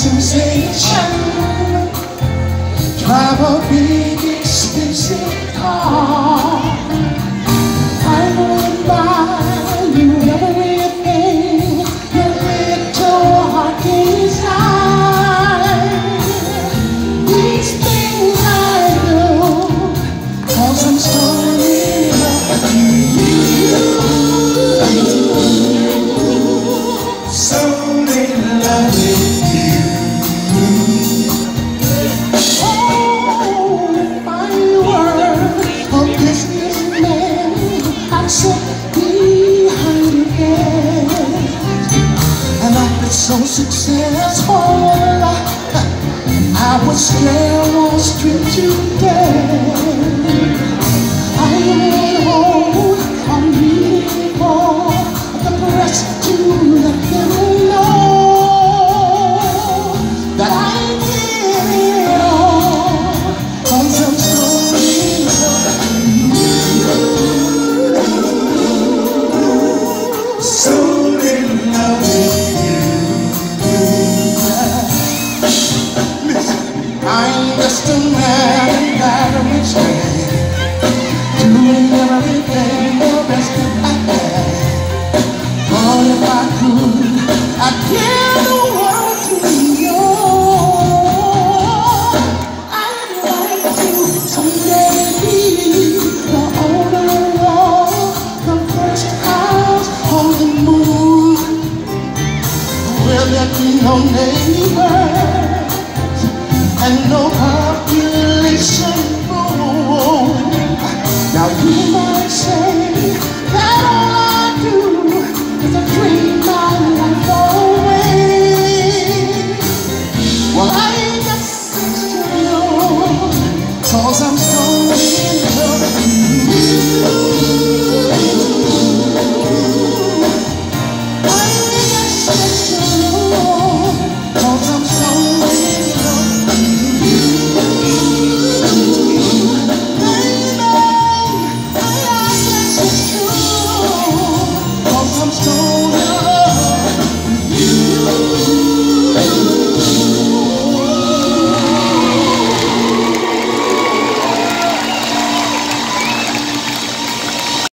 sensation Drive so successful, I would scare Wall Street to. I ain't just a man that a rich man Doing everything the best that I can But if I could, I'd give the world to you. I'd like to someday be the owner of the first house on the moon. Will there be no neighbors no population